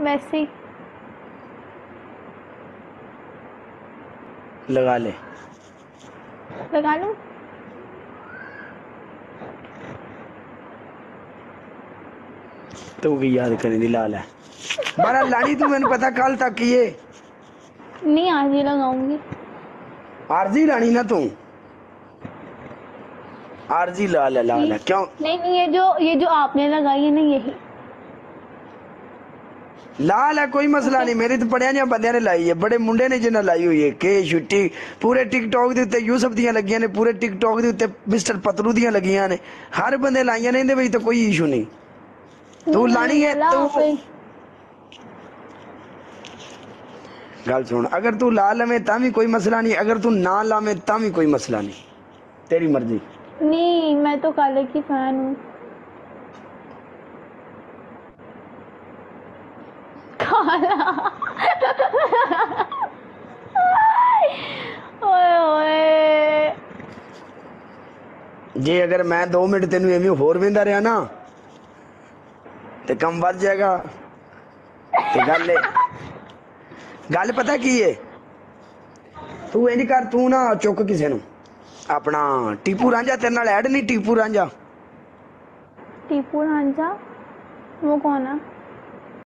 वैसे लगा ले। लगा लू? तो भी याद करने दी लाल है। बारा लाड़ी तू मैंने पता कल तक ये। नहीं आज ही लगाऊँगी। आरजी लानी ना तू। आरजी लाल है लाल है। क्यों? नहीं नहीं ये जो ये जो आपने लगाई है ना यही। ਲਾਲ ਹੈ ਕੋਈ ਮਸਲਾ ਨਹੀਂ ਮੇਰੀ ਤਾਂ ਪੜਿਆ ਨਹੀਂ ਬੰਦਿਆਂ ਨੇ ਲਾਈ ਹੈ ਬੜੇ ਮੁੰਡੇ ਨੇ ਜਿਹਨਾਂ ਲਾਈ ਹੋਈ ਹੈ ਕੇ ਛੁੱਟੀ ਪੂਰੇ ਟਿਕਟੌਕ ਦੇ ਉੱਤੇ ਯੂਸਫ ਦੀਆਂ ਲੱਗੀਆਂ ਨੇ ਪੂਰੇ ਟਿਕਟੌਕ ਦੇ ਉੱਤੇ ਮਿਸਟਰ ਪਤਲੂ ਦੀਆਂ ਲੱਗੀਆਂ ਨੇ ਹਰ ਬੰਦੇ ਲਾਈਆਂ ਨੇ ਇਹਦੇ ਵਿੱਚ ਤਾਂ ਕੋਈ ਇਸ਼ੂ ਨਹੀਂ ਤੂੰ ਲਾਣੀ ਹੈ ਤੂੰ ਗੱਲ ਸੁਣ ਅਗਰ ਤੂੰ ਲਾ ਲਵੇਂ ਤਾਂ ਵੀ ਕੋਈ ਮਸਲਾ ਨਹੀਂ ਅਗਰ ਤੂੰ ਨਾ ਲਾਵੇਂ ਤਾਂ ਵੀ ਕੋਈ ਮਸਲਾ ਨਹੀਂ ਤੇਰੀ ਮਰਜ਼ੀ ਨਹੀਂ ਮੈਂ ਤਾਂ ਕਾਲੇ ਕੀ ਫੈਨ ਹੂੰ ਓਏ ਓਏ ਜੇ ਅਗਰ ਮੈਂ 2 ਮਿੰਟ ਤੈਨੂੰ ਐਵੇਂ ਹੋਰ ਵੇਂਦਾ ਰਿਹਾ ਨਾ, ਤੇ ਕੰਮ ਵੱਧ ਜਾਏਗਾ। ਤੇ ਗੱਲ ਗੱਲ ਪਤਾ ਕੀ ਏ? ਤੂੰ ਇੰਜ ਕਰ, ਤੂੰ ਨਾ ਚੁੱਕ ਕਿਸੇ ਨੂੰ। ਆਪਣਾ ਟੀਪੂ ਰਾਂਝਾ ਤੇਰੇ ਨਾਲ ਐਡ ਨਹੀਂ, ਟੀਪੂ ਰਾਂਝਾ। ਟੀਪੂ ਰਾਂਝਾ? ਉਹ ਕੌਣ ਆ?